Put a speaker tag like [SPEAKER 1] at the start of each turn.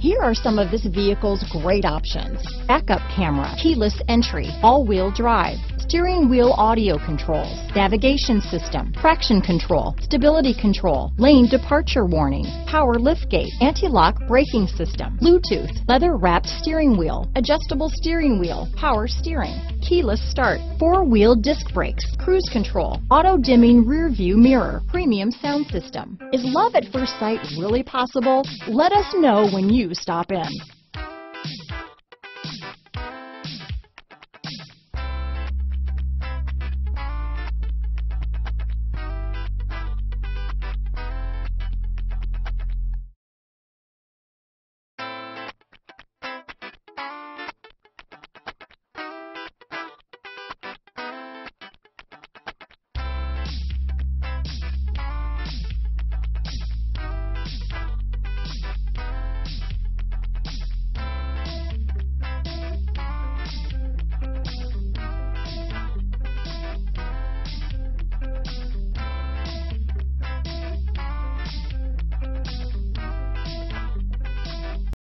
[SPEAKER 1] Here are some of this vehicle's great options. Backup camera, keyless entry, all-wheel drive, steering wheel audio controls, navigation system, traction control, stability control, lane departure warning, power liftgate, anti-lock braking system, Bluetooth, leather wrapped steering wheel, adjustable steering wheel, power steering, keyless start, four-wheel disc brakes, cruise control, auto-dimming rear view mirror, premium sound system. Is love at first sight really possible? Let us know when you stop in.